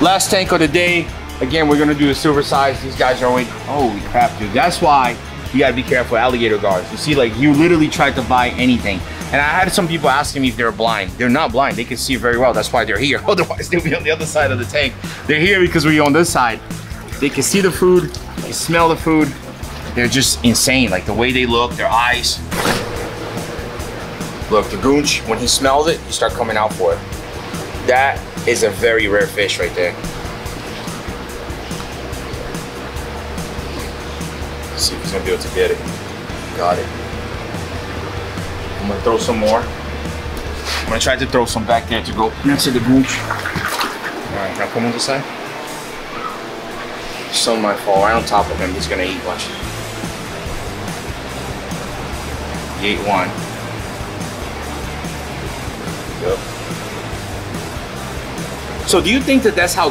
Last tank of the day. Again, we're gonna do the silver size. These guys are always, holy crap, dude. That's why you gotta be careful alligator gars. You see, like you literally tried to buy anything. And I had some people asking me if they're blind. They're not blind, they can see very well. That's why they're here. Otherwise, they'll be on the other side of the tank. They're here because we're on this side. They can see the food, they can smell the food. They're just insane. Like the way they look, their eyes. Look, the goonch, when he smells it, he start coming out for it. That is a very rare fish right there. Let's see if he's gonna be able to get it. Got it. I'm gonna throw some more. I'm gonna try to throw some back there to go next to the goonch. All right, now come on this side. Some might fall right on top of him. He's gonna eat. Watch. He ate one. Yep. So do you think that that's how